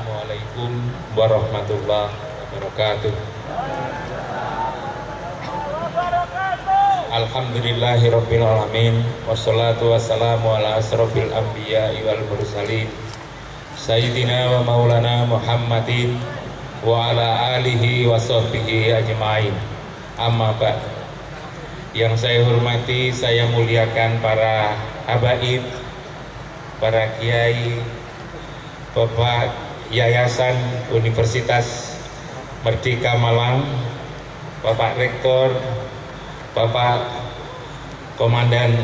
Assalamualaikum warahmatullahi wabarakatuh. Alhamdulillahirabbil alamin wassalatu wassalamu ala asrofil anbiya wal mursalin sayyidina wa maulana Muhammadin wa ala alihi wa sahbihi ajmain. Amma ba'd. Yang saya hormati, saya muliakan para habaib, para kiai, Bapak Yayasan Universitas Merdeka Malang, Bapak Rektor, Bapak Komandan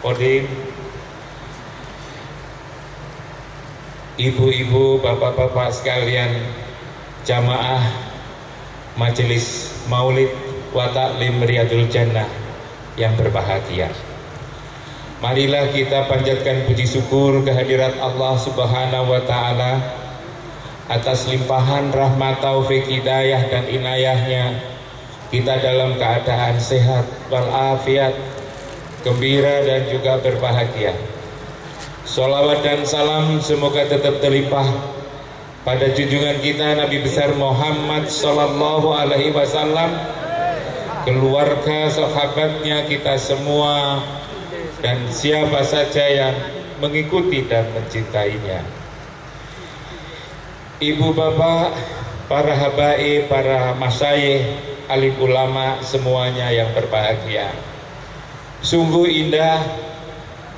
Kodim, Ibu-ibu, bapak-bapak sekalian, jamaah Majelis Maulid wa Ta'lim Riyadul Jannah yang berbahagia. Marilah kita panjatkan puji syukur kehadirat Allah Subhanahu wa taala atas limpahan rahmat taufik hidayah dan inayahnya kita dalam keadaan sehat walafiat, gembira dan juga berbahagia. Salawat dan salam semoga tetap terlimpah pada junjungan kita Nabi besar Muhammad Sallallahu Alaihi Wasallam, keluarga, sahabatnya, kita semua, dan siapa saja yang mengikuti dan mencintainya. Ibu bapak, para habaib, para masyayikh, alim ulama semuanya yang berbahagia. Sungguh indah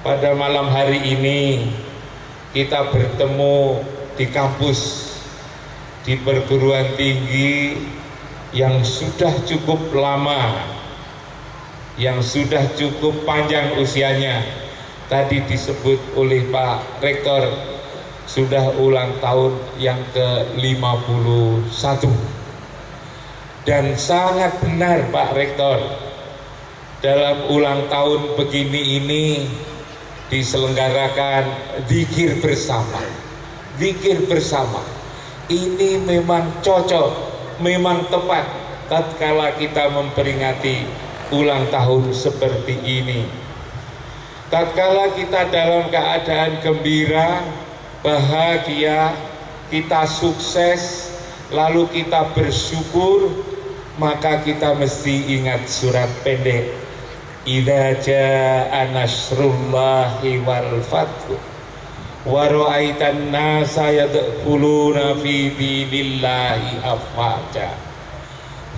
pada malam hari ini kita bertemu di kampus di perguruan tinggi yang sudah cukup lama yang sudah cukup panjang usianya tadi disebut oleh Pak Rektor sudah ulang tahun yang ke-51. Dan sangat benar Pak Rektor dalam ulang tahun begini ini diselenggarakan zikir bersama. Zikir bersama. Ini memang cocok memang tepat tatkala kita memperingati ulang tahun seperti ini. Tatkala kita dalam keadaan gembira bahagia kita sukses lalu kita bersyukur maka kita mesti ingat surat pendek. Idza jaa nasrullahi wal fathu wa ra'aitan nasa yadkhuluna fi dinillahi afwaja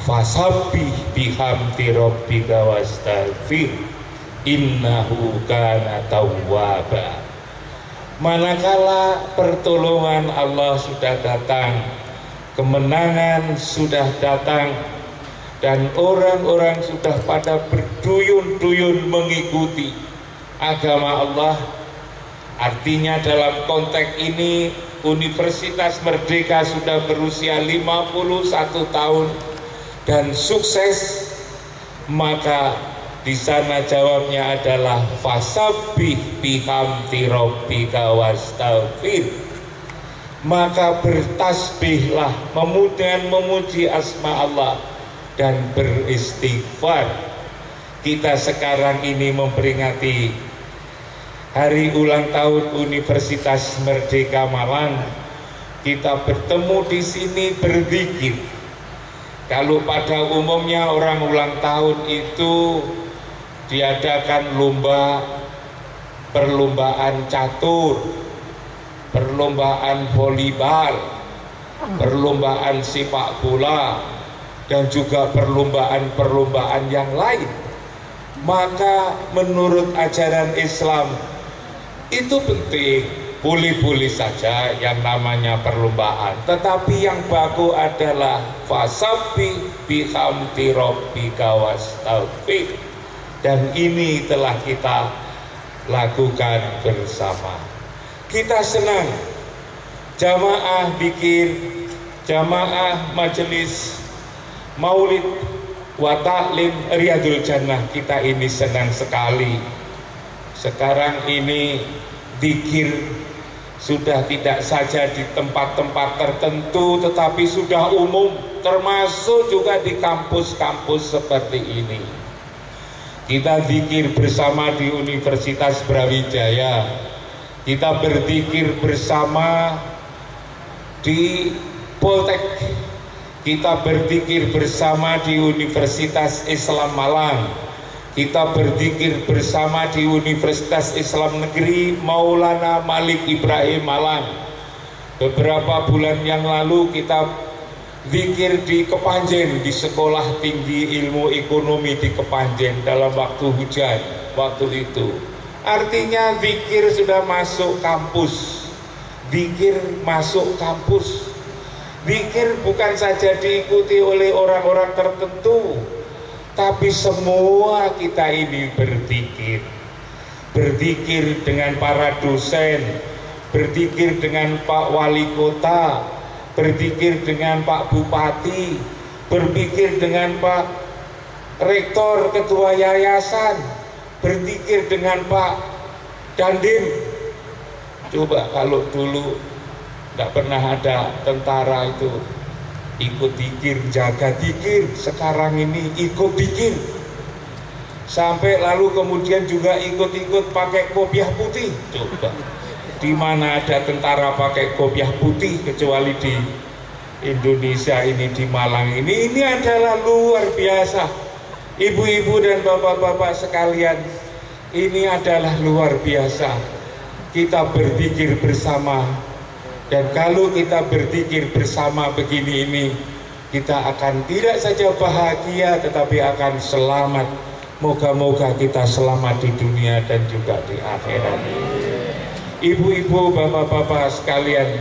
fasabbih bihamdi rabbika wastaghfir innahu kana tawwaba manakala pertolongan Allah sudah datang kemenangan sudah datang dan orang-orang sudah pada berduyun-duyun mengikuti agama Allah artinya dalam konteks ini Universitas Merdeka sudah berusia 51 tahun dan sukses maka di sana jawabnya adalah fasabih bihamdi rabbika wastaghfir maka bertasbihlah memuji memuji asma Allah dan beristighfar. Kita sekarang ini memperingati hari ulang tahun Universitas Merdeka Malang. Kita bertemu di sini berzikir. Kalau pada umumnya orang ulang tahun itu diadakan lomba perlombaan catur, perlombaan volleyball, perlombaan sepak bola, dan juga perlombaan-perlombaan yang lain. Maka menurut ajaran Islam itu penting, boleh-boleh saja yang namanya perlombaan. Tetapi yang baku adalah fasabi bihamdi rabbika wastaghfir. Dan ini telah kita lakukan bersama. Kita senang jamaah bikin jamaah majelis Maulid wa ta'lim Riyadul Jannah kita ini senang sekali. Sekarang ini dikir sudah tidak saja di tempat-tempat tertentu tetapi sudah umum termasuk juga di kampus-kampus seperti ini. Kita zikir bersama di Universitas Brawijaya. Kita berzikir bersama di Poltek. Kita berzikir bersama di Universitas Islam Malang. Kita berzikir bersama di Universitas Islam Negeri Maulana Malik Ibrahim Malang. Beberapa bulan yang lalu kita zikir di Kepanjen di Sekolah Tinggi Ilmu Ekonomi di Kepanjen dalam waktu hujan waktu itu. Artinya zikir sudah masuk kampus. Zikir masuk kampus. Zikir bukan saja diikuti oleh orang-orang tertentu, tapi semua kita ini berzikir. Berzikir dengan para dosen, berzikir dengan Pak Wali Kota, berzikir dengan Pak Bupati, berzikir dengan Pak Rektor Ketua Yayasan, berzikir dengan Pak Dandim. Coba kalau dulu tidak pernah ada tentara itu ikut dikir, jaga dikir. Sekarang ini ikut dikir. Sampai lalu kemudian juga ikut-ikut pakai kopiah putih. Coba. Di mana ada tentara pakai kopiah putih kecuali di Indonesia ini di Malang ini. Ini adalah luar biasa. Ibu-ibu dan bapak-bapak sekalian, ini adalah luar biasa. Kita berpikir bersama dan kalau kita berzikir bersama begini ini, kita akan tidak saja bahagia tetapi akan selamat. Moga-moga kita selamat di dunia dan juga di akhirat. Ibu-ibu, bapak-bapak sekalian,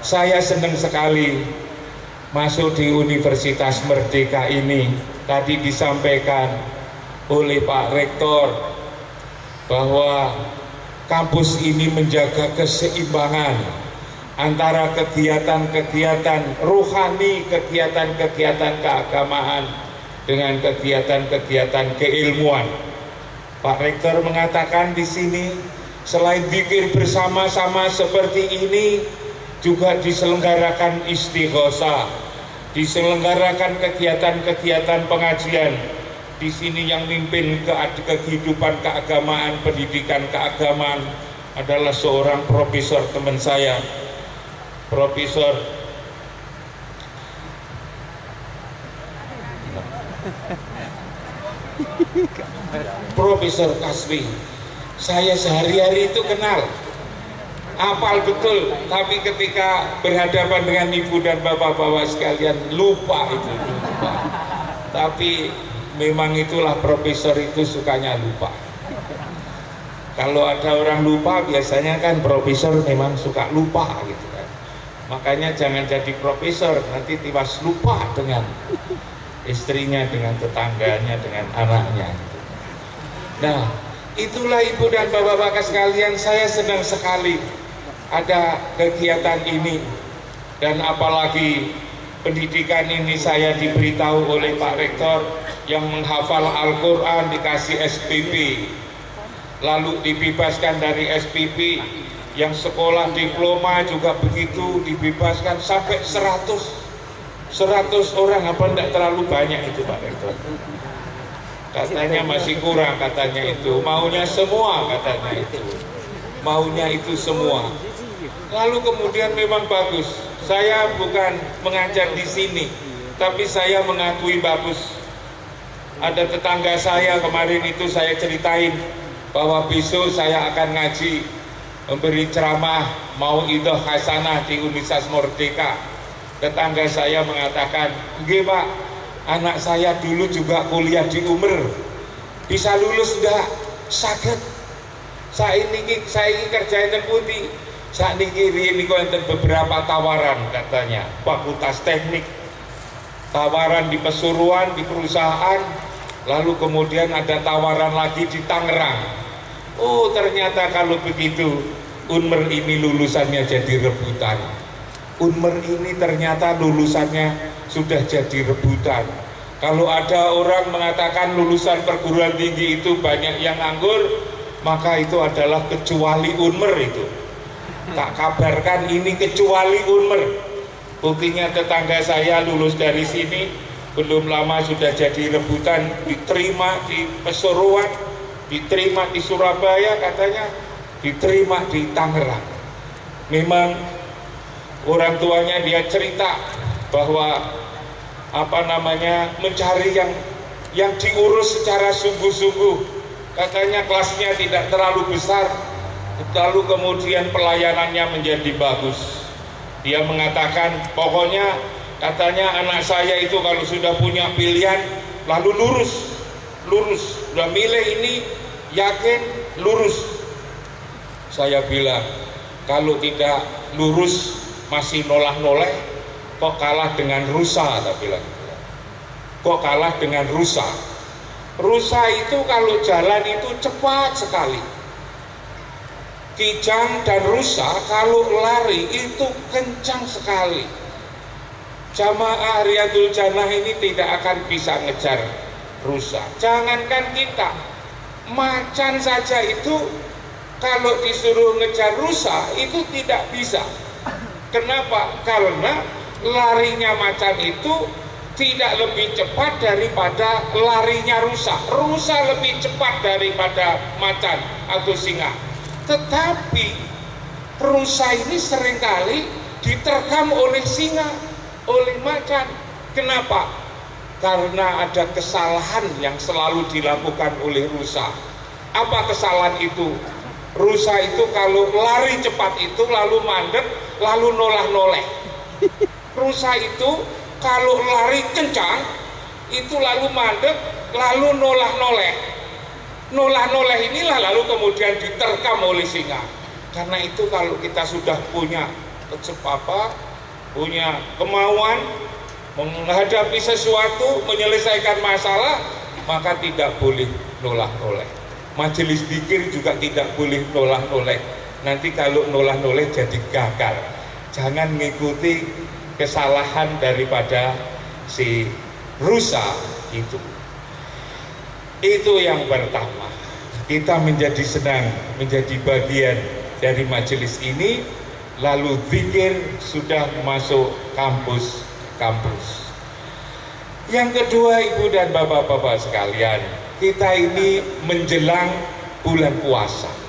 saya senang sekali masuk di Universitas Merdeka ini. Tadi disampaikan oleh Pak Rektor bahwa kampus ini menjaga keseimbangan antara kegiatan-kegiatan rohani, kegiatan-kegiatan keagamaan dengan kegiatan-kegiatan keilmuan. Pak Rektor mengatakan di sini selain zikir bersama-sama seperti ini juga diselenggarakan istighosa, diselenggarakan kegiatan-kegiatan pengajian. Di sini yang mimpin ke kehidupan keagamaan, pendidikan keagamaan adalah seorang profesor teman saya. Profesor. Profesor Kaswi saya sehari-hari itu kenal apal betul tapi ketika berhadapan dengan ibu dan bapak-bapak sekalian lupa itu lupa. tapi memang itulah profesor itu sukanya lupa kalau ada orang lupa biasanya kan profesor memang suka lupa gitu Makanya jangan jadi profesor, nanti tiwas lupa dengan istrinya, dengan tetangganya, dengan anaknya. Nah, itulah ibu dan bapak-bapak sekalian, saya senang sekali ada kegiatan ini. Dan apalagi pendidikan ini saya diberitahu oleh Pak Rektor yang menghafal Al-Quran dikasih SPP. Lalu dibebaskan dari SPP yang sekolah diploma juga begitu dibebaskan sampai 100 100 orang apa tidak terlalu banyak itu Pak Rektor katanya masih kurang katanya itu. Maunya semua katanya itu. Maunya itu semua. Lalu kemudian memang bagus. Saya bukan mengajar di sini tapi saya mengakui bagus. Ada tetangga saya kemarin itu saya ceritain bahwa besok saya akan ngaji memberi ceramah mau itu hasanah di Universitas Merdeka. Tetangga saya mengatakan Pak anak saya dulu juga kuliah di Umur bisa lulus enggak sakit. Saya ini saya ini kerja enten putih saat ini ini enten beberapa tawaran katanya. Fakultas teknik. Tawaran di Pesuruan di perusahaan. Lalu kemudian ada tawaran lagi di Tangerang. Oh ternyata kalau begitu Unmer ini lulusannya jadi rebutan Unmer ini ternyata lulusannya sudah jadi rebutan. Kalau ada orang mengatakan lulusan perguruan tinggi itu banyak yang nganggur Maka itu adalah kecuali Unmer itu. Tak kabarkan ini kecuali Unmer. Buktinya tetangga saya lulus dari sini Belum lama sudah jadi rebutan Diterima di Pesuruan diterima di Surabaya katanya diterima di Tangerang. Memang orang tuanya dia cerita bahwa apa namanya mencari yang yang diurus secara sungguh-sungguh. Katanya kelasnya tidak terlalu besar lalu kemudian pelayanannya menjadi bagus. Dia mengatakan pokoknya katanya anak saya itu kalau sudah punya pilihan lalu lurus lurus. Sudah milih ini yakin lurus. Saya bilang kalau tidak lurus masih nolah-noleh kok kalah dengan rusa tak bilang. Kok kalah dengan rusa? Rusa itu kalau jalan itu cepat sekali. Kijang dan rusa kalau lari itu kencang sekali. Jamaah Riyadul Jannah ini tidak akan bisa ngejar rusa. Jangankan kita macan saja itu kalau disuruh ngejar rusa itu tidak bisa kenapa? karena larinya macan itu tidak lebih cepat daripada larinya rusa rusa lebih cepat daripada macan atau singa tetapi rusa ini sering kali diterkam oleh singa oleh macan kenapa? karena ada kesalahan yang selalu dilakukan oleh rusa apa kesalahan itu? rusa itu kalau lari cepat itu lalu mandek lalu nolah-noleh. Rusa itu kalau lari kencang itu lalu mandek lalu nolah-noleh. Nolah-noleh inilah lalu kemudian diterkam oleh singa. Karena itu kalau kita sudah punya apa punya kemauan menghadapi sesuatu menyelesaikan masalah maka tidak boleh nolah-noleh. Majelis dikir juga tidak boleh nolah-noleh nanti kalau nolah-noleh jadi gagal. Jangan mengikuti kesalahan daripada si rusa itu. Itu yang pertama. Kita menjadi senang menjadi bagian dari majelis ini lalu zikir sudah masuk kampus-kampus. Yang kedua ibu dan bapak-bapak sekalian kita ini menjelang bulan puasa.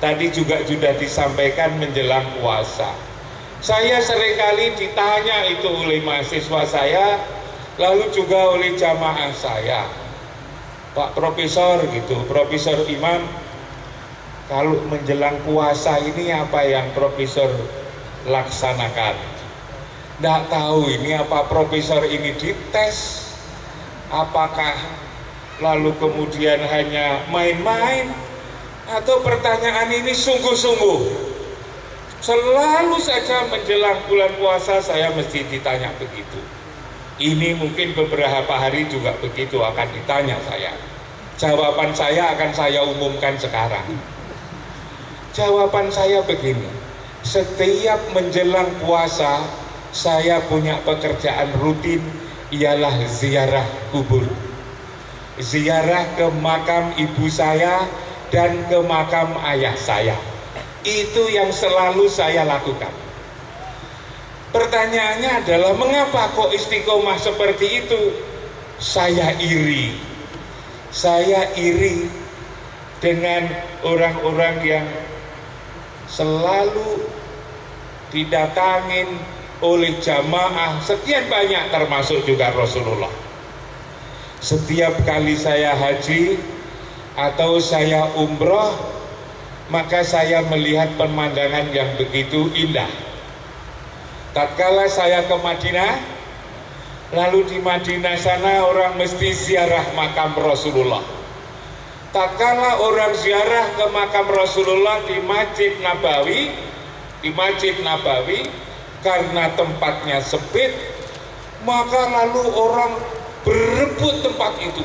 Tadi juga sudah disampaikan menjelang puasa. Saya sering kali ditanya itu oleh mahasiswa saya, lalu juga oleh jamaah saya. Pak Profesor gitu, Profesor Imam, kalau menjelang puasa ini apa yang Profesor laksanakan? Tidak tahu ini apa Profesor ini dites, apakah lalu kemudian hanya main-main atau pertanyaan ini sungguh-sungguh. Selalu saja menjelang bulan puasa saya mesti ditanya begitu. Ini mungkin beberapa hari juga begitu akan ditanya saya. Jawaban saya akan saya umumkan sekarang. Jawaban saya begini. Setiap menjelang puasa saya punya pekerjaan rutin ialah ziarah kubur. Ziarah ke makam ibu saya dan ke makam ayah saya. Itu yang selalu saya lakukan. Pertanyaannya adalah mengapa kok istiqomah seperti itu? Saya iri. Saya iri dengan orang-orang yang selalu didatangin oleh jamaah sekian banyak termasuk juga Rasulullah setiap kali saya haji atau saya umroh maka saya melihat pemandangan yang begitu indah. Tatkala saya ke Madinah lalu di Madinah sana orang mesti ziarah makam Rasulullah. Tatkala orang ziarah ke makam Rasulullah di Masjid Nabawi di Masjid Nabawi karena tempatnya sempit maka lalu orang berebut tempat itu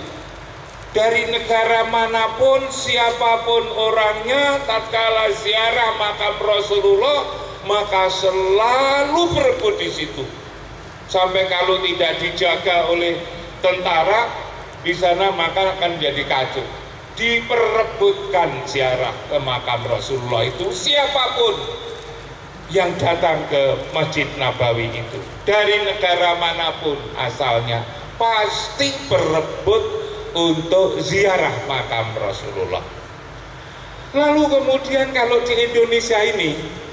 dari negara mana pun siapa pun orangnya tatkala ziarah makam Rasulullah maka selalu berebut di situ. Sampai kalau tidak dijaga oleh tentara di sana maka akan jadi kacau. Diperebutkan ziarah ke makam Rasulullah itu siapa pun yang datang ke Masjid Nabawi itu. Dari negara mana pun asalnya pasti berebut untuk ziarah makam Rasulullah. Lalu kemudian kalau di Indonesia ini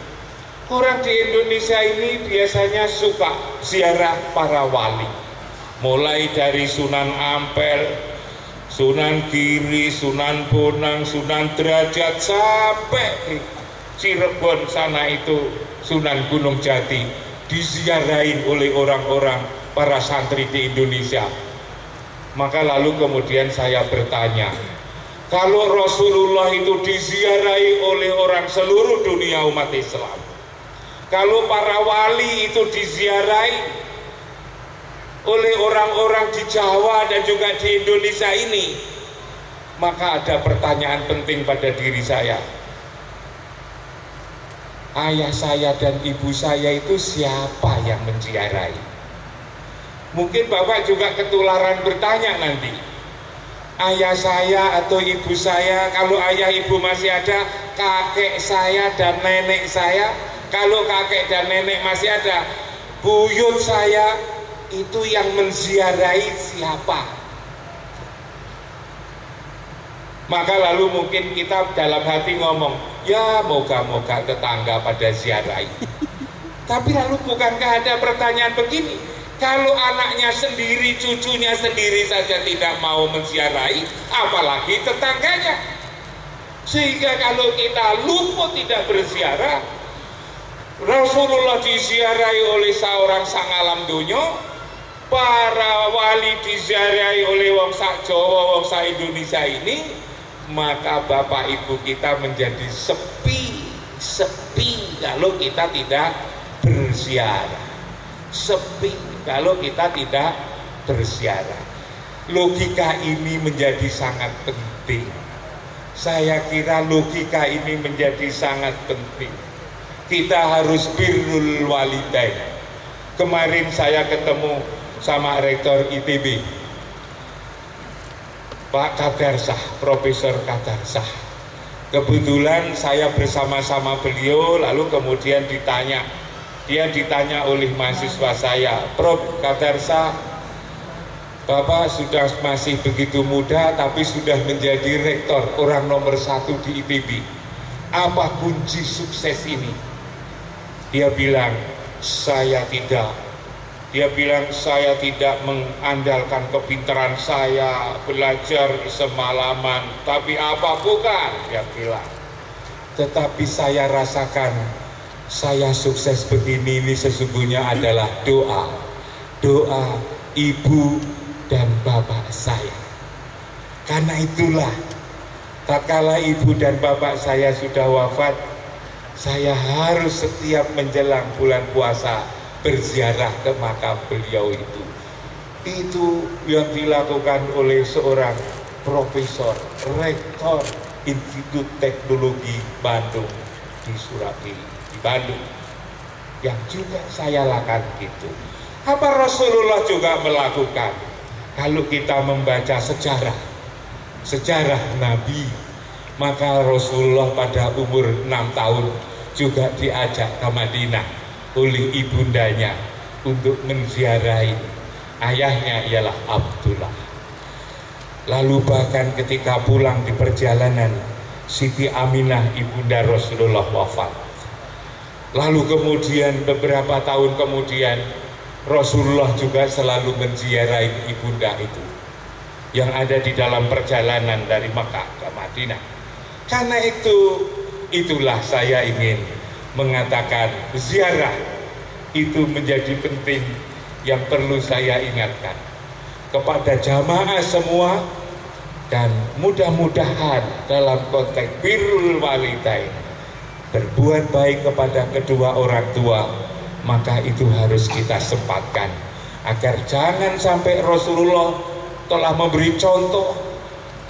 Orang di Indonesia ini biasanya suka ziarah para wali. Mulai dari Sunan Ampel, Sunan Giri, Sunan Bonang, Sunan Derajat sampai Cirebon sana itu Sunan Gunung Jati diziarahin oleh orang-orang para santri di Indonesia. Maka lalu kemudian saya bertanya, kalau Rasulullah itu diziarahi oleh orang seluruh dunia umat Islam, kalau para wali itu diziarahi oleh orang-orang di Jawa dan juga di Indonesia ini, maka ada pertanyaan penting pada diri saya. Ayah saya dan ibu saya itu siapa yang menziarahi? Mungkin Bapak juga ketularan bertanya nanti. Ayah saya atau ibu saya, kalau ayah ibu masih ada, kakek saya dan nenek saya kalau kakek dan nenek masih ada, buyut saya itu yang menziarahi siapa? Maka lalu mungkin kita dalam hati ngomong, ya moga-moga tetangga pada ziarahi. Tapi lalu bukankah ada pertanyaan begini? Kalau anaknya sendiri, cucunya sendiri saja tidak mau menziarahi, apalagi tetangganya. Sehingga kalau kita luput tidak berziarah, Rasulullah diziarahi oleh seorang sang alam dunia para wali diziarahi oleh wong sak Jawa, wong sak Indonesia ini maka bapak ibu kita menjadi sepi sepi kalau kita tidak berziarah sepi kalau kita tidak berziarah logika ini menjadi sangat penting saya kira logika ini menjadi sangat penting kita harus birrul walidain. Kemarin saya ketemu sama rektor ITB, Pak Kadarsah, Profesor Kadarsah. Kebetulan saya bersama-sama beliau, lalu kemudian ditanya, dia ditanya oleh mahasiswa saya, Prof. Kadarsah, Bapak sudah masih begitu muda, tapi sudah menjadi rektor orang nomor satu di ITB. Apa kunci sukses ini? Dia bilang, saya tidak. Dia bilang, saya tidak mengandalkan kepintaran saya, belajar semalaman. Tapi apa bukan? Dia bilang. Tetapi saya rasakan, saya sukses begini ini sesungguhnya adalah doa. Doa ibu dan bapak saya. Karena itulah, tak kala ibu dan bapak saya sudah wafat, saya harus setiap menjelang bulan puasa berziarah ke makam beliau itu. Itu yang dilakukan oleh seorang profesor, rektor Institut Teknologi Bandung di Surabaya, Bandung. Yang juga saya lakukan itu. Apa Rasulullah juga melakukan? Kalau kita membaca sejarah, sejarah Nabi, maka Rasulullah pada umur 6 tahun juga diajak ke Madinah oleh ibundanya untuk menziarahi ayahnya ialah Abdullah. Lalu bahkan ketika pulang di perjalanan Siti Aminah ibunda Rasulullah wafat. Lalu kemudian beberapa tahun kemudian Rasulullah juga selalu menziarahi ibunda itu yang ada di dalam perjalanan dari Mekah ke Madinah. Karena itu itulah saya ingin mengatakan ziarah itu menjadi penting yang perlu saya ingatkan kepada jamaah semua dan mudah-mudahan dalam konteks birrul walidain berbuat baik kepada kedua orang tua maka itu harus kita sempatkan agar jangan sampai Rasulullah telah memberi contoh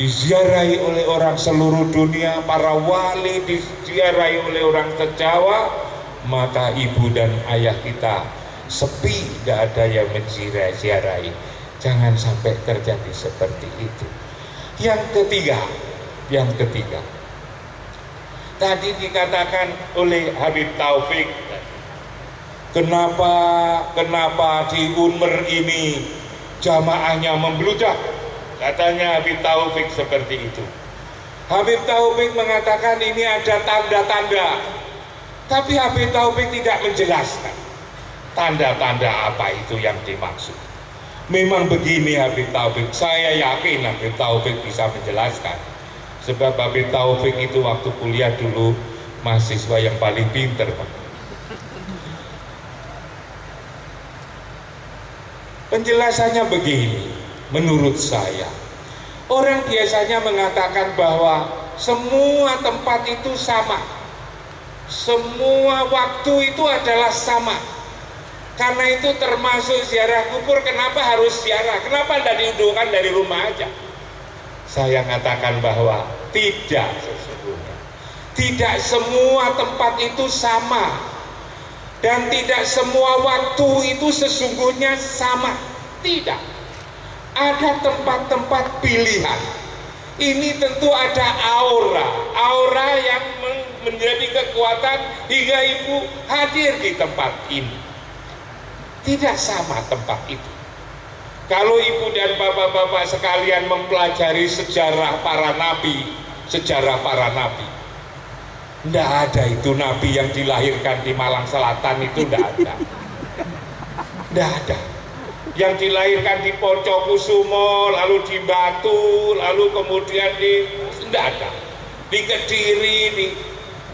diziarahi oleh orang seluruh dunia, para wali diziarahi oleh orang terjawa, maka ibu dan ayah kita sepi, tidak ada yang menziarahi. Jangan sampai terjadi seperti itu. Yang ketiga, yang ketiga, tadi dikatakan oleh Habib Taufik, kenapa kenapa di Unmer ini jamaahnya membludak? Katanya Habib Taufik seperti itu. Habib Taufik mengatakan ini ada tanda-tanda. Tapi Habib Taufik tidak menjelaskan tanda-tanda apa itu yang dimaksud. Memang begini Habib Taufik, saya yakin Habib Taufik bisa menjelaskan. Sebab Habib Taufik itu waktu kuliah dulu mahasiswa yang paling pinter. Penjelasannya begini, menurut saya. Orang biasanya mengatakan bahwa semua tempat itu sama, semua waktu itu adalah sama. Karena itu termasuk ziarah kubur, kenapa harus ziarah? Kenapa tidak diundurkan dari rumah aja? Saya katakan bahwa tidak sesungguhnya. Tidak semua tempat itu sama. Dan tidak semua waktu itu sesungguhnya sama. Tidak. Ada tempat-tempat pilihan ini tentu ada aura, aura yang menjadi kekuatan hingga ibu hadir di tempat ini. Tidak sama tempat itu. Kalau ibu dan bapak-bapak sekalian mempelajari sejarah para nabi, sejarah para nabi, tidak ada itu nabi yang dilahirkan di Malang Selatan itu tidak ada. Tidak ada yang dilahirkan di Poncokusumo, lalu di Batu, lalu kemudian di tidak ada, di Kediri, di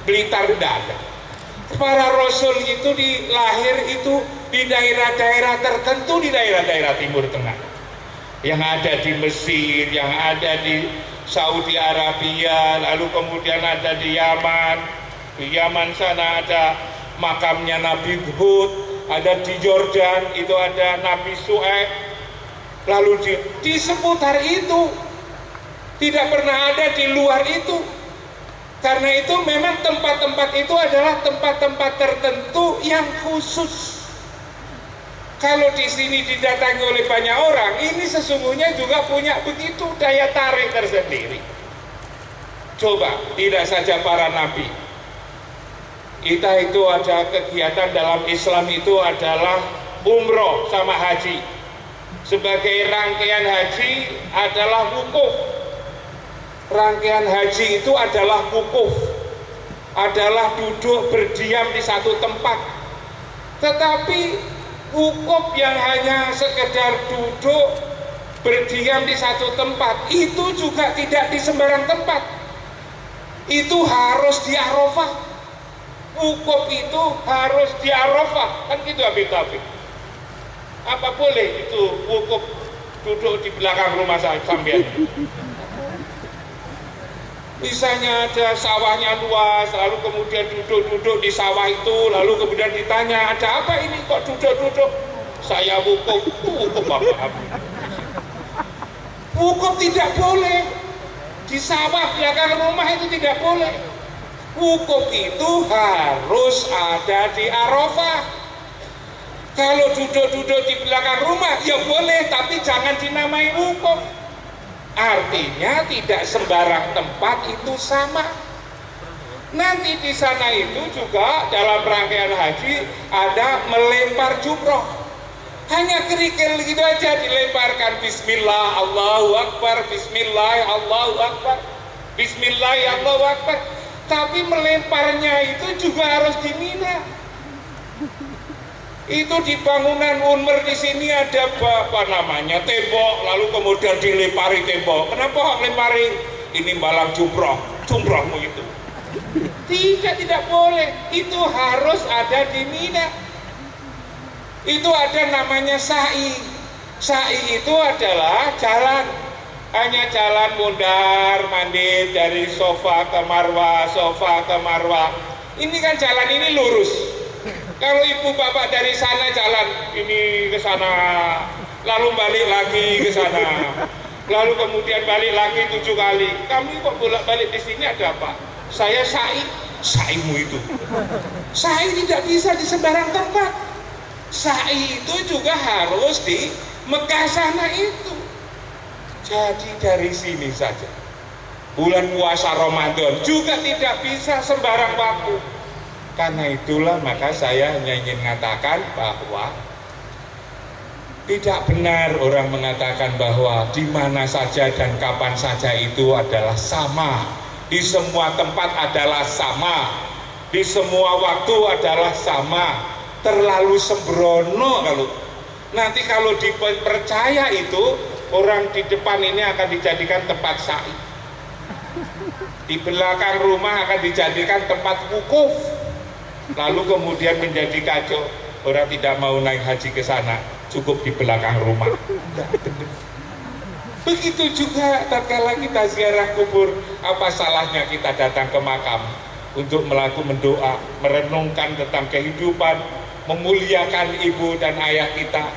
Blitar tidak ada. Para Rasul itu dilahir itu di daerah-daerah tertentu di daerah-daerah Timur Tengah. Yang ada di Mesir, yang ada di Saudi Arabia, lalu kemudian ada di Yaman. Di Yaman sana ada makamnya Nabi Hud, ada di Jordan itu ada Nabi Su'aib lalu di, di seputar itu tidak pernah ada di luar itu karena itu memang tempat-tempat itu adalah tempat-tempat tertentu yang khusus. Kalau di sini didatangi oleh banyak orang ini sesungguhnya juga punya begitu daya tarik tersendiri. Coba tidak saja para nabi. Kita itu ada kegiatan dalam Islam itu adalah umroh sama haji. Sebagai rangkaian haji adalah wukuf rangkaian haji itu adalah wukuf adalah duduk berdiam di satu tempat. Tetapi wukuf yang hanya sekedar duduk berdiam di satu tempat itu juga tidak di sembarang tempat. Itu harus di Arafah. Wukuf itu harus di Arafah. Kan gitu Habib Taufik? Apa boleh itu wukuf duduk di belakang rumah sambil misalnya ada sawahnya luas lalu kemudian duduk-duduk di sawah itu lalu kemudian ditanya ada apa ini? Kok duduk-duduk? Saya wukuf. Wukuf apa wukuf tidak boleh. Di sawah belakang rumah itu tidak boleh. Wukuf itu harus ada di Arafah. Kalau duduk-duduk di belakang rumah ya boleh tapi jangan dinamai wukuf artinya tidak sembarang tempat itu sama. Nanti di sana itu juga dalam rangkaian haji ada melempar jumroh. Hanya kerikil gitu aja dilemparkan. Bismillah Allahu Akbar. Bismillah Allahu Akbar. Bismillah Allahu Akbar. Tapi melemparnya itu juga harus di Mina itu di bangunan Unmer di sini ada apa namanya tembok lalu kemudian dilempari tembok. Kenapa lempari? Ini malam jumroh jumrohmu itu. Tidak tidak boleh. Itu harus ada di Mina. Itu ada namanya sa'i. Sa'i itu adalah jalan. Hanya jalan mundar mandir dari sofa ke marwah sofa ke marwah. Ini kan jalan ini lurus kalau ibu bapak dari sana jalan ini ke sana lalu balik lagi ke sana. Lalu kemudian balik lagi tujuh kali. Kami kok bolak balik di sini ada apa? Saya sa'i sa'imu itu. Sa'i tidak bisa di sembarang tempat sa'i itu juga harus di Mekah sana itu. Jadi dari sini saja. Bulan puasa Ramadan juga tidak bisa sembarang waktu. Karena itulah maka saya hanya ingin mengatakan bahwa tidak benar orang mengatakan bahwa di mana saja dan kapan saja itu adalah sama. Di semua tempat adalah sama. di semua waktu adalah sama terlalu sembrono kalau nanti kalau dipercaya itu orang di depan ini akan dijadikan tempat sa'i di belakang rumah akan dijadikan tempat wukuf lalu kemudian menjadi kacau orang tidak mau naik haji ke sana cukup di belakang rumah begitu juga tatkala kita ziarah kubur apa salahnya kita datang ke makam untuk melakukan mendoa, merenungkan tentang kehidupan, memuliakan ibu dan ayah kita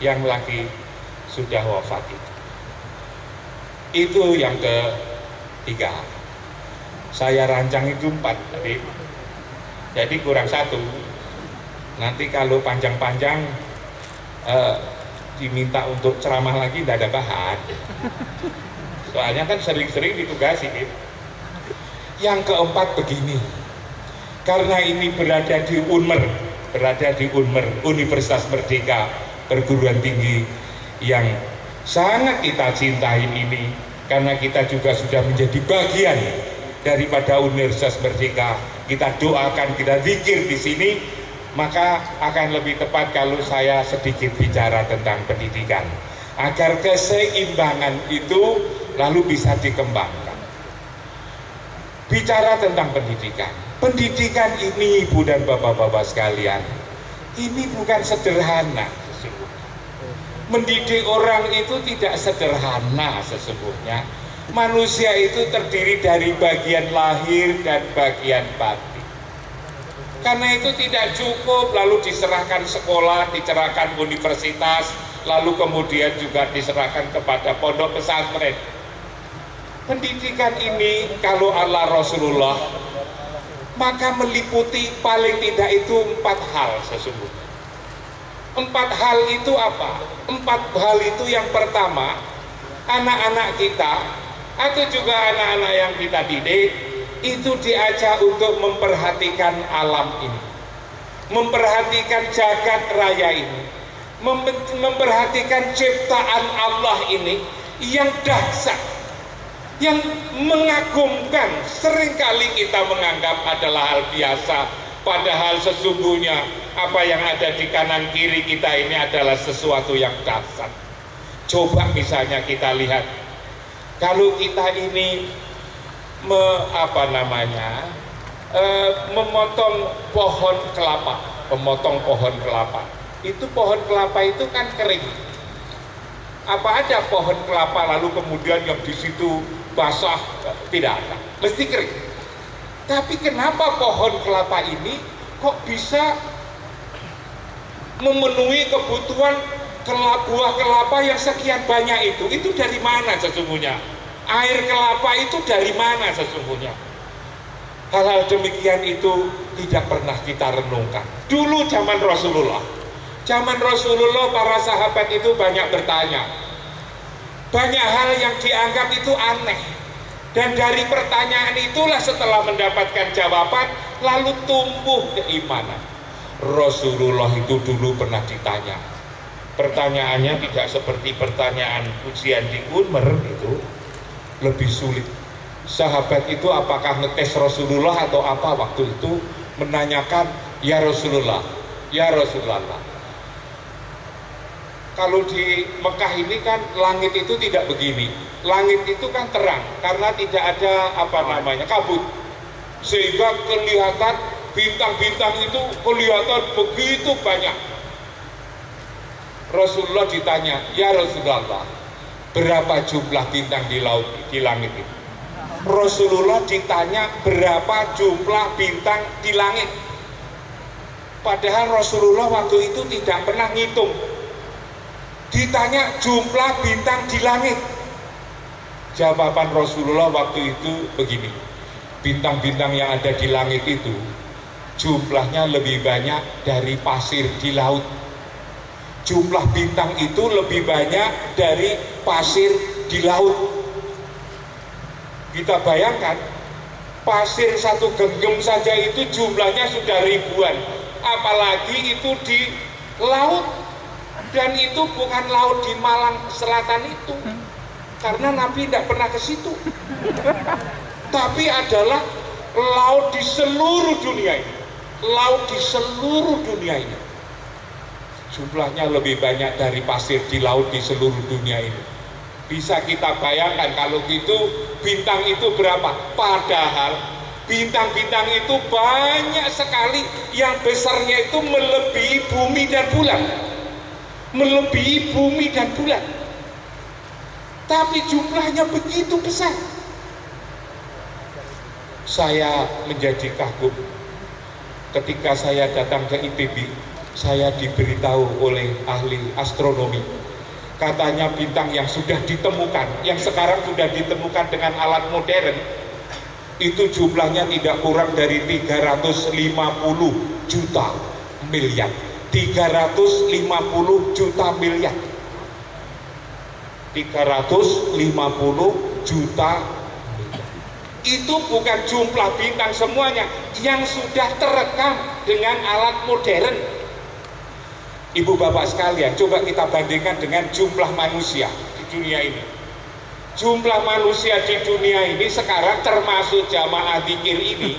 yang lagi sudah wafat itu. Itu yang ketiga. Saya rancang itu empat tadi. Jadi kurang satu. Nanti kalau panjang-panjang eh, diminta untuk ceramah lagi tidak ada bahan. Soalnya kan sering-sering ditugasi. Yang keempat begini, karena ini berada di UNMER, berada di UNMER, Universitas Merdeka, perguruan tinggi yang sangat kita cintai ini, karena kita juga sudah menjadi bagian daripada Universitas Merdeka. Kita doakan, kita zikir di sini, maka akan lebih tepat kalau saya sedikit bicara tentang pendidikan agar keseimbangan itu lalu bisa dikembangkan bicara tentang pendidikan. Pendidikan ini Ibu dan Bapak-Bapak sekalian, ini bukan sederhana. Mendidik orang itu tidak sederhana sesungguhnya. Manusia itu terdiri dari bagian lahir dan bagian batin. Karena itu tidak cukup lalu diserahkan sekolah, dicerahkan universitas, lalu kemudian juga diserahkan kepada pondok pesantren Pendidikan ini kalau Allah Rasulullah maka meliputi paling tidak itu empat hal sesungguhnya. Empat hal itu apa? Empat hal itu yang pertama, anak-anak kita atau juga anak-anak yang kita didik itu diajak untuk memperhatikan alam ini. Memperhatikan jagat raya ini. Memperhatikan ciptaan Allah ini yang dahsyat. Yang mengagumkan. Seringkali kita menganggap adalah hal biasa. Padahal sesungguhnya apa yang ada di kanan kiri kita ini adalah sesuatu yang dasar coba misalnya kita lihat kalau kita ini me, apa namanya e, memotong pohon kelapa memotong pohon kelapa. Itu pohon kelapa itu kan kering. Apa ada pohon kelapa lalu kemudian yang di situ basah tidak ada. Mesti kering. Tapi kenapa pohon kelapa ini kok bisa memenuhi kebutuhan buah kelapa yang sekian banyak itu itu dari mana sesungguhnya? Air kelapa itu dari mana sesungguhnya? Hal-hal demikian itu tidak pernah kita renungkan. Dulu zaman Rasulullah. Zaman Rasulullah para sahabat itu banyak bertanya. Banyak hal yang dianggap itu aneh. Dan dari pertanyaan itulah setelah mendapatkan jawaban lalu tumbuh keimanan. Rasulullah itu dulu pernah ditanya pertanyaannya tidak seperti pertanyaan ujian di Unmer itu lebih sulit sahabat itu apakah ngetes Rasulullah atau apa waktu itu menanyakan ya Rasulullah ya Rasulullah kalau di Mekah ini kan langit itu tidak begini. Langit itu kan terang karena tidak ada apa namanya kabut. Sehingga kelihatan bintang-bintang itu kelihatan begitu banyak. Rasulullah ditanya, "Ya Rasulullah, berapa jumlah bintang di laut di langit itu?" Rasulullah ditanya berapa jumlah bintang di langit. Padahal Rasulullah waktu itu tidak pernah ngitung ditanya jumlah bintang di langit jawaban Rasulullah waktu itu begini bintang-bintang yang ada di langit itu jumlahnya lebih banyak dari pasir di laut jumlah bintang itu lebih banyak dari pasir di laut. Kita bayangkan pasir satu genggam saja itu jumlahnya sudah ribuan. Apalagi itu di laut. Dan itu bukan laut di Malang Selatan itu. Karena Nabi tidak pernah ke situ. Tapi adalah laut di seluruh dunia ini. Laut di seluruh dunia ini jumlahnya lebih banyak dari pasir di laut di seluruh dunia ini. Bisa kita bayangkan kalau gitu bintang itu berapa? Padahal bintang-bintang itu banyak sekali. Yang besarnya itu melebihi bumi dan bulan. Melebihi bumi dan bulan. Tapi jumlahnya begitu besar. Saya menjadi kagum ketika saya datang ke IPB saya diberitahu oleh ahli astronomi. Katanya bintang yang sudah ditemukan yang sekarang sudah ditemukan dengan alat modern itu jumlahnya tidak kurang dari 350 juta miliar. 350 juta miliar. 350 juta itu bukan jumlah bintang semuanya. Yang sudah terekam dengan alat modern Ibu bapak sekalian, coba kita bandingkan dengan jumlah manusia di dunia ini. Jumlah manusia di dunia ini sekarang termasuk jamaah dikir ini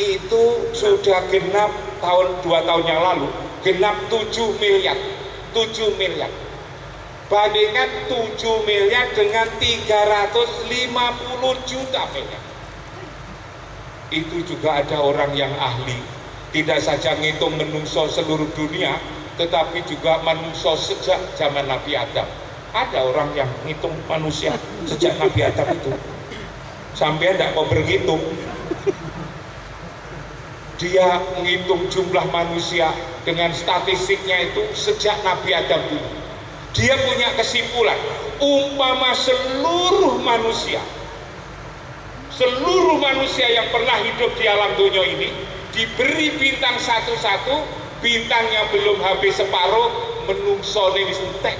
itu sudah genap tahun dua tahun yang lalu genap 7 miliar 7 miliar. Bandingkan 7 miliar dengan 350 juta miliar itu juga ada orang yang ahli tidak saja ngitung menungso seluruh dunia tetapi juga menungso sejak zaman Nabi Adam. Ada orang yang ngitung manusia sejak Nabi Adam itu. Sampai tidak mau berhitung. Dia menghitung jumlah manusia dengan statistiknya itu sejak Nabi Adam dulu. Dia punya kesimpulan umpama seluruh manusia seluruh manusia yang pernah hidup di alam dunia ini diberi bintang satu-satu bintang yang belum habis separuh menungsone disuntek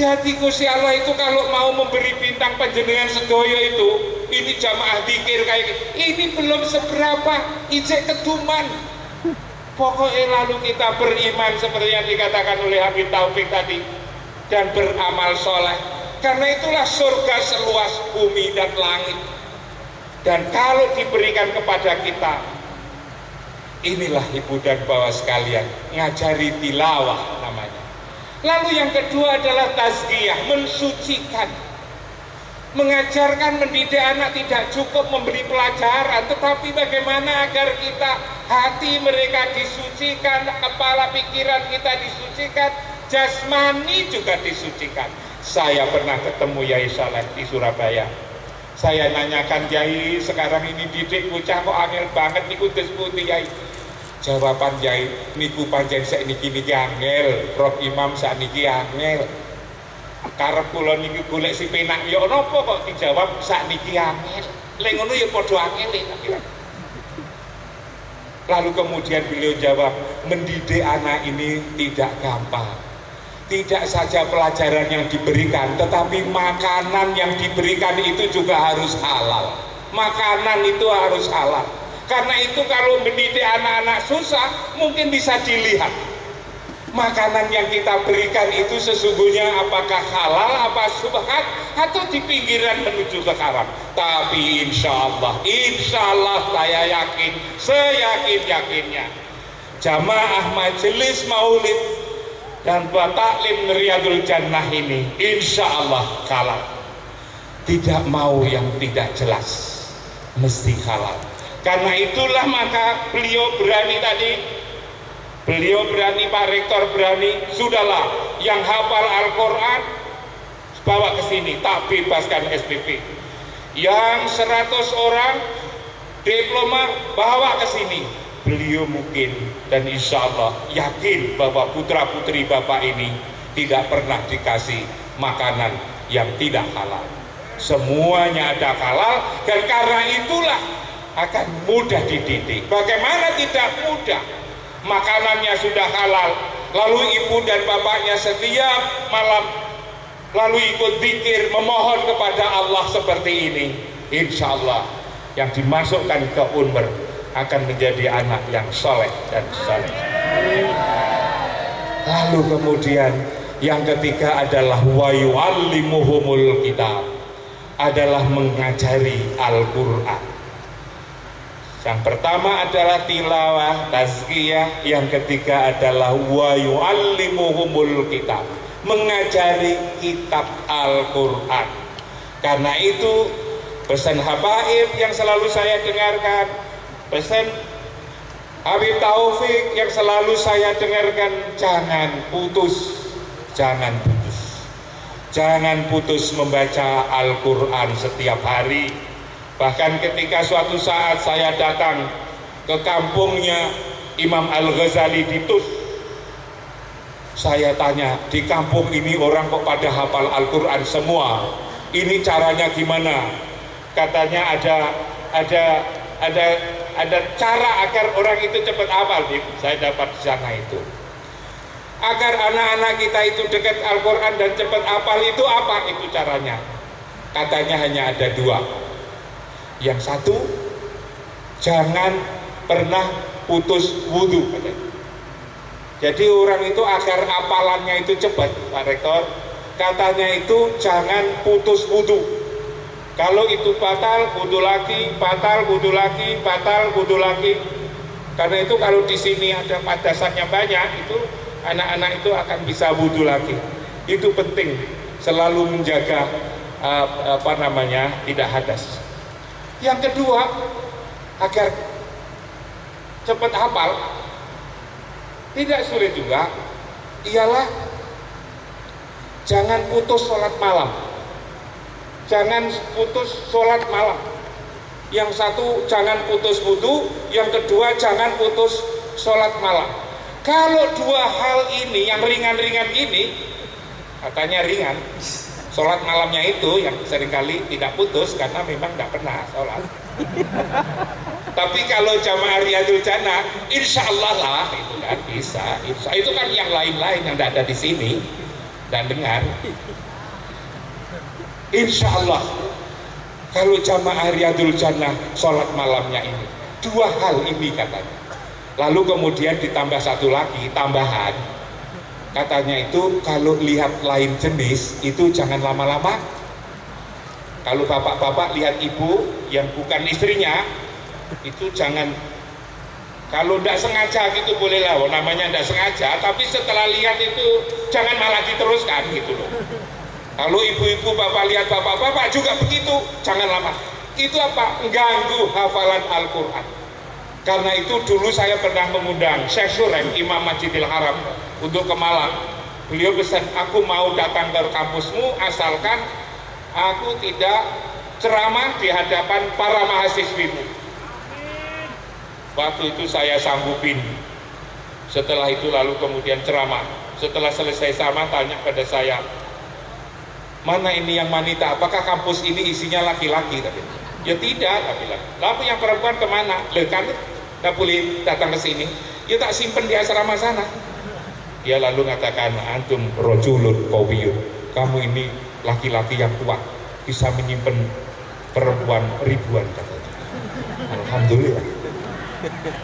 jadi Gusti Allah itu kalau mau memberi bintang penjenengan sedoyo itu ini jamaah dikir kayak ini belum seberapa ijek keduman. Pokoknya lalu kita beriman seperti yang dikatakan oleh Habib Taufik tadi dan beramal soleh. Karena itulah surga seluas bumi dan langit dan kalau diberikan kepada kita inilah ibu dan bapak sekalian ngajari tilawah namanya. Lalu yang kedua adalah tazkiyah mensucikan. Mengajarkan mendidik anak tidak cukup memberi pelajaran tetapi bagaimana agar kita hati mereka disucikan kepala pikiran kita disucikan jasmani juga disucikan. Saya pernah ketemu Yai Saleh di Surabaya saya nanyakan Yai sekarang ini didik bocah kok angel banget niku Gus Putih Yai jawaban Yai niku panjang saya niki niki angel. Prof. Imam saat niki angel. Karep kula niki golek si penak ya napa kok dijawab saat niki angel? Lek ya padha angel lalu kemudian beliau jawab mendidik anak ini tidak gampang tidak saja pelajaran yang diberikan tetapi makanan yang diberikan itu juga harus halal. Makanan itu harus halal. Karena itu kalau mendidik anak-anak susah mungkin bisa dilihat. Makanan yang kita berikan itu sesungguhnya apakah halal apa subhat atau di pinggiran menuju ke haram tapi insya Allah insya Allah saya yakin seyakin yakinnya jamaah majelis maulid dan buat taklim Riyadul Jannah ini insya Allah kalah. Tidak mau yang tidak jelas. Mesti halal karena itulah maka beliau berani tadi. Beliau berani Pak Rektor berani. Sudahlah yang hafal Al-Quran bawa ke sini. Tak bebaskan SPP yang 100 orang diploma bawa ke sini. Beliau mungkin dan insya Allah yakin bahwa putra putri bapak ini tidak pernah dikasih makanan yang tidak halal. Semuanya ada halal dan karena itulah akan mudah dididik. Bagaimana tidak mudah? Makanannya sudah halal lalu ibu dan bapaknya setiap malam lalu ikut zikir memohon kepada Allah seperti ini insya Allah yang dimasukkan ke unmer akan menjadi anak yang soleh dan soleh. Lalu kemudian yang ketiga adalah wa yu'allimuhumul kitab. adalah mengajari Al-Quran. Yang pertama adalah tilawah, tazkiyah, yang ketiga adalah wa yu'allimuhumul kitab, mengajari kitab Al-Qur'an. Karena itu pesan habaib yang selalu saya dengarkan, pesan Habib Taufik yang selalu saya dengarkan jangan putus, jangan putus. Jangan putus membaca Al-Qur'an setiap hari Bahkan ketika suatu saat saya datang ke kampungnya Imam Al-Ghazali di Tus, saya tanya, di kampung ini orang kok pada hafal Al-Quran semua, ini caranya gimana? Katanya ada ada ada ada cara agar orang itu cepat hafal. Saya dapat di sana itu. Agar anak-anak kita itu dekat Al-Quran dan cepat hafal itu apa? Itu caranya. Katanya hanya ada dua yang satu, jangan pernah putus wudhu. Jadi orang itu agar apalannya itu cepat, Pak Rektor. Katanya itu jangan putus wudhu. Kalau itu batal, wudhu lagi, batal, wudhu lagi, batal, wudhu lagi. Karena itu kalau di sini ada padasannya banyak, itu anak-anak itu akan bisa wudhu lagi. Itu penting, selalu menjaga uh, apa namanya tidak hadas. Yang kedua, agar cepat hafal, tidak sulit juga, ialah jangan putus sholat malam. Jangan putus sholat malam. Yang satu, jangan putus wudhu. Yang kedua, jangan putus sholat malam. Kalau dua hal ini, yang ringan-ringan ini, katanya ringan, sholat malamnya itu yang sering kali tidak putus karena memang tidak pernah sholat tapi kalau jamaah riyadul jannah insya Allah lah itu kan bisa itu kan yang lain-lain yang tidak ada di sini dan dengar insya Allah kalau jamaah riyadul jannah sholat malamnya ini dua hal ini katanya. Lalu kemudian ditambah satu lagi tambahan. Katanya itu kalau lihat lain jenis itu jangan lama-lama. Kalau bapak-bapak lihat ibu yang bukan istrinya itu jangan. Kalau tidak sengaja gitu boleh lah namanya tidak sengaja tapi setelah lihat itu jangan malah diteruskan gitu loh kalau ibu-ibu bapak lihat bapak-bapak juga begitu. Jangan lama. Itu apa? ganggu hafalan Al-Quran. Karena itu dulu saya pernah mengundang Syekh Surem Imam Masjidil Haram untuk ke Malang. Beliau pesan aku mau datang ke kampusmu asalkan aku tidak ceramah di hadapan para mahasiswimu. Waktu itu saya sanggupin. Setelah itu lalu kemudian ceramah. Setelah selesai sama tanya pada saya mana ini yang wanita? Apakah kampus ini isinya laki-laki? Tapi ya tidak tapi lalu yang perempuan ke mana? Loh, kan tak boleh datang ke sini. Ya tak simpen di asrama sana. Dia lalu mengatakan antum rojulun kawiyun kamu ini laki-laki yang kuat. Bisa menyimpan perempuan ribuan katanya. Alhamdulillah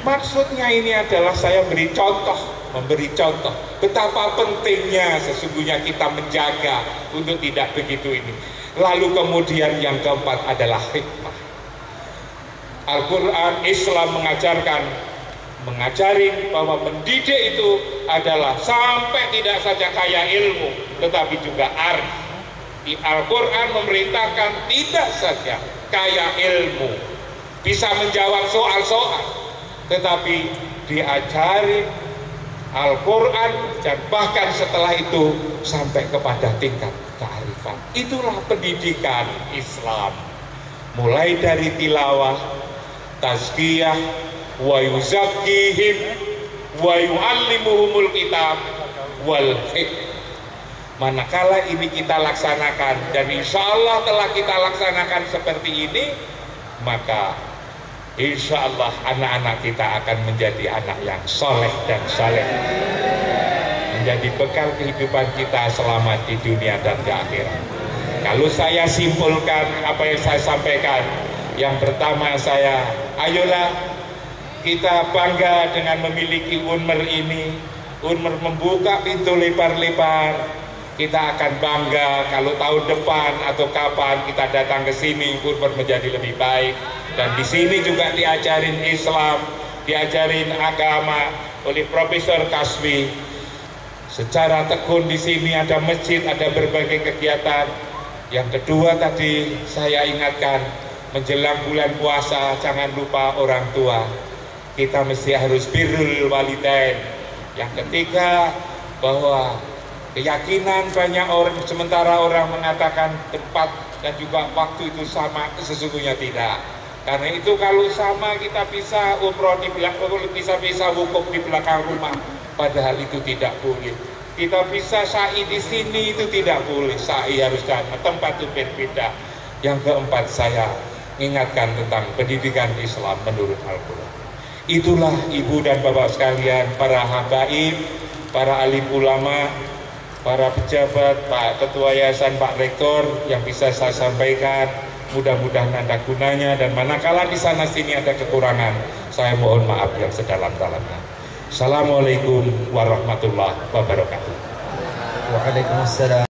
maksudnya ini adalah saya beri contoh memberi contoh betapa pentingnya sesungguhnya kita menjaga untuk tidak begitu ini. Lalu kemudian yang keempat adalah hikmah. Al-Quran Islam mengajarkan mengajari bahwa mendidik itu adalah sampai tidak saja kaya ilmu tetapi juga arif. Di Al-Quran memerintahkan tidak saja kaya ilmu bisa menjawab soal-soal tetapi diajari Al-Quran dan bahkan setelah itu sampai kepada tingkat kearifan. Itulah pendidikan Islam. Mulai dari tilawah tazkiyah wa yuzakkihim wa yu'allimuhumul kitab wal manakala ini kita laksanakan dan insya Allah telah kita laksanakan seperti ini maka insya Allah anak-anak kita akan menjadi anak yang soleh dan soleh menjadi bekal kehidupan kita selama di dunia dan di akhirat. Kalau saya simpulkan apa yang saya sampaikan. Yang pertama saya ayolah kita bangga dengan memiliki UNMER ini. UNMER membuka pintu lebar-lebar. Kita akan bangga kalau tahun depan atau kapan kita datang ke sini pun menjadi lebih baik dan di sini juga diajarin Islam diajarin agama oleh Profesor Kaswi secara tekun di sini ada masjid ada berbagai kegiatan. Yang kedua tadi saya ingatkan menjelang bulan puasa jangan lupa orang tua. Kita mesti harus birrul walidain. Yang ketiga bahwa keyakinan banyak orang sementara orang mengatakan tempat dan juga waktu itu sama sesungguhnya tidak karena itu kalau sama kita bisa umroh di belakang bisa bisa wukuf di belakang rumah. Padahal itu tidak boleh. Kita bisa sa'i di sini itu tidak boleh. Sa'i harus datang. Tempat itu berbeda. Yang keempat saya ingatkan tentang pendidikan Islam menurut Al-Quran. Itulah ibu dan bapak sekalian para habaib para alim ulama para pejabat, Pak Ketua Yayasan, Pak Rektor yang bisa saya sampaikan mudah-mudahan ada gunanya dan manakala di sana sini ada kekurangan saya mohon maaf yang sedalam-dalamnya. Assalamualaikum warahmatullahi wabarakatuh. Waalaikumsalam